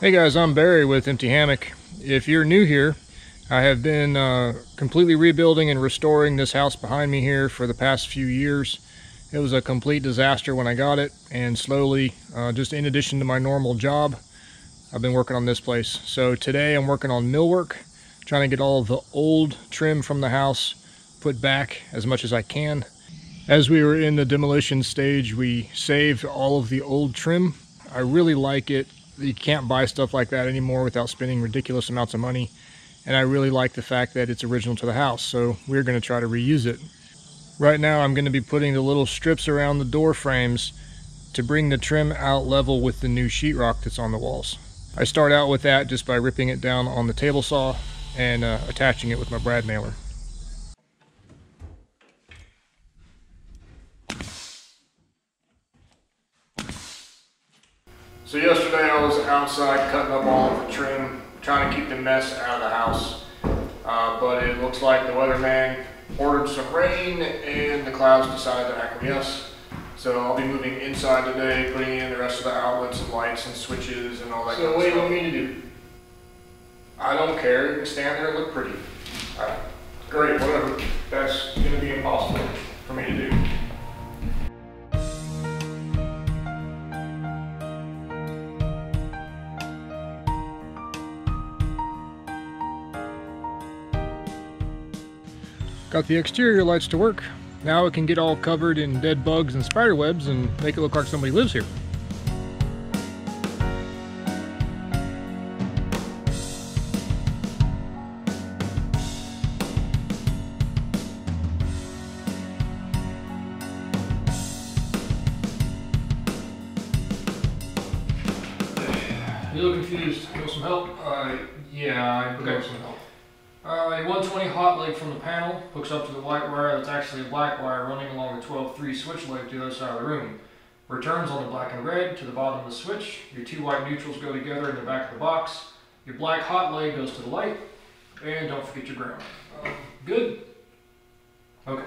Hey guys, I'm Barry with Empty Hammock. If you're new here, I have been uh, completely rebuilding and restoring this house behind me here for the past few years. It was a complete disaster when I got it, and slowly, uh, just in addition to my normal job, I've been working on this place. So today I'm working on millwork, trying to get all of the old trim from the house put back as much as I can. As we were in the demolition stage, we saved all of the old trim. I really like it you can't buy stuff like that anymore without spending ridiculous amounts of money. And I really like the fact that it's original to the house, so we're going to try to reuse it. Right now I'm going to be putting the little strips around the door frames to bring the trim out level with the new sheetrock that's on the walls. I start out with that just by ripping it down on the table saw and uh, attaching it with my brad nailer. So yesterday I was outside cutting up all of the trim, trying to keep the mess out of the house. Uh, but it looks like the weatherman ordered some rain and the clouds decided to acquiesce. So I'll be moving inside today, putting in the rest of the outlets and lights and switches and all that so kind of stuff. So what do you want me to do? I don't care. You can stand there and look pretty. Right. Great, whatever. That's going to be impossible for me to do. Got the exterior lights to work. Now it can get all covered in dead bugs and spider webs and make it look like somebody lives here. You look confused. You want some help? Uh, yeah, I okay. some help. Uh, a 120 hot leg from the panel hooks up to the white wire that's actually a black wire running along the 12-3 switch leg to the other side of the room. Returns on the black and red to the bottom of the switch. Your two white neutrals go together in the back of the box. Your black hot leg goes to the light. And don't forget your ground. Good? Okay.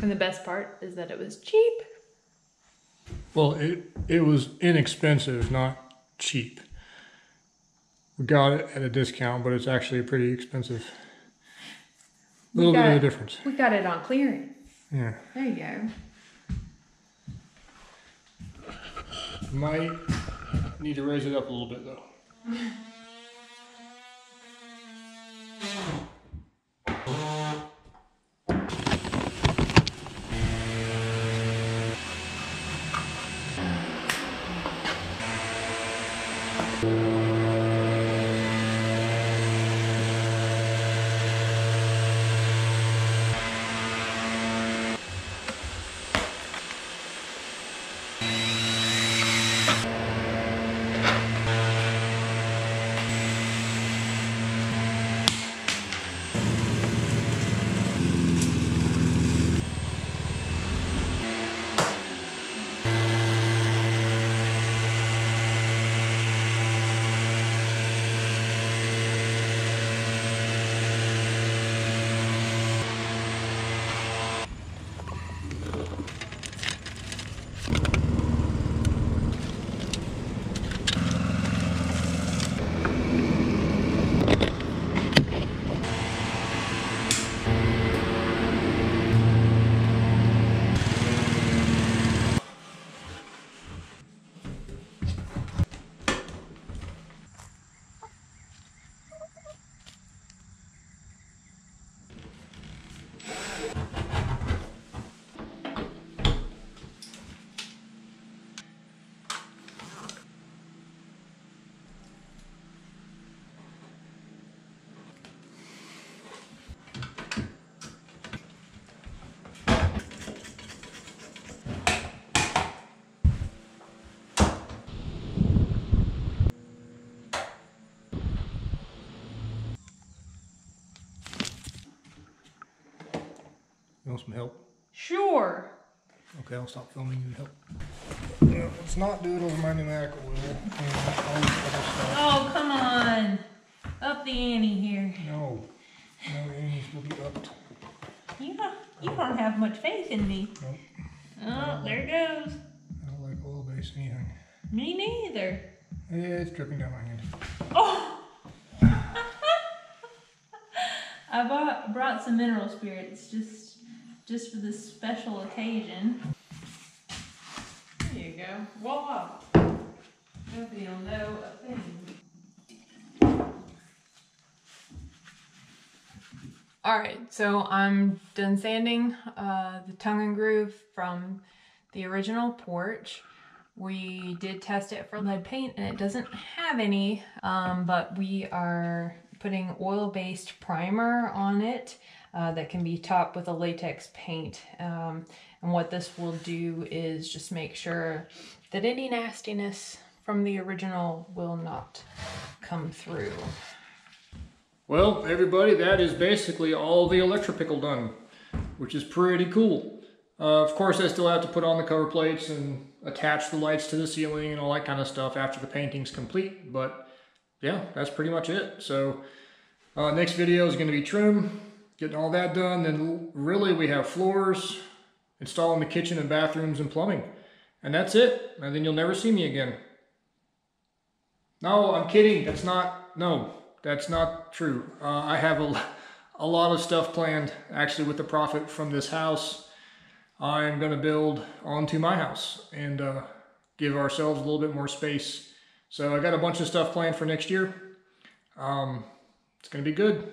And the best part is that it was cheap. Well, it it was inexpensive, not cheap. We got it at a discount, but it's actually pretty expensive. A little bit of a difference. We got it on clearance. Yeah. There you go. Might need to raise it up a little bit though. You want some help? Sure. Okay, I'll stop filming you and help. No, let's not do it over my pneumatic oil and all this other stuff. Oh, come on. Up the ante here. No, no, Annie's will be upped. You don't, you don't have much faith in me. Nope. Oh, there it goes. I don't like oil-based anything. Me neither. Yeah, it's dripping down my hand. Oh! I bought, brought some mineral spirits just just for this special occasion. There you go. Voila! Nobody'll know a thing. Alright, so I'm done sanding uh, the tongue and groove from the original porch. We did test it for lead paint and it doesn't have any, um, but we are putting oil-based primer on it uh, that can be topped with a latex paint. Um, and what this will do is just make sure that any nastiness from the original will not come through. Well, everybody, that is basically all the electropickle done, which is pretty cool. Uh, of course, I still have to put on the cover plates and attach the lights to the ceiling and all that kind of stuff after the painting's complete, but yeah, that's pretty much it. So, uh, next video is going to be trim, getting all that done. Then, really, we have floors, installing the kitchen and bathrooms and plumbing. And that's it. And then you'll never see me again. No, I'm kidding. That's not, no, that's not true. Uh, I have a, a lot of stuff planned actually with the profit from this house. I'm going to build onto my house and uh, give ourselves a little bit more space. So I got a bunch of stuff planned for next year. Um, it's going to be good.